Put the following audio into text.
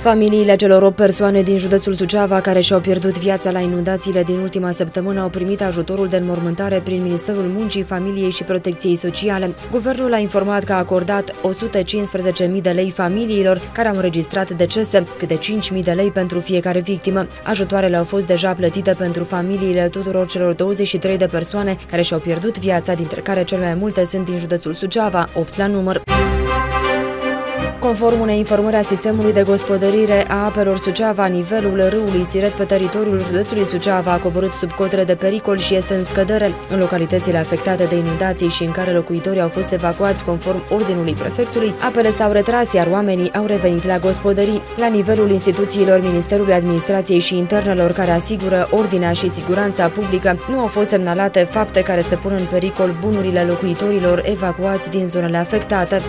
Familiile celor 8 persoane din județul Suceava care și-au pierdut viața la inundațiile din ultima săptămână au primit ajutorul de înmormântare prin Ministerul Muncii, Familiei și Protecției Sociale. Guvernul a informat că a acordat 115.000 de lei familiilor care au înregistrat decese, câte 5.000 de lei pentru fiecare victimă. Ajutoarele au fost deja plătite pentru familiile tuturor celor 23 de persoane care și-au pierdut viața, dintre care cele mai multe sunt din județul Suceava, 8 la număr. Conform unei informări a sistemului de gospodărire a apelor Suceava, nivelul râului Siret pe teritoriul județului Suceava a coborât sub cotele de pericol și este în scădere. În localitățile afectate de inundații și în care locuitorii au fost evacuați conform ordinului prefectului, apele s-au retras, iar oamenii au revenit la gospodării. La nivelul instituțiilor Ministerului Administrației și Internelor care asigură ordinea și siguranța publică, nu au fost semnalate fapte care să pună în pericol bunurile locuitorilor evacuați din zonele afectate.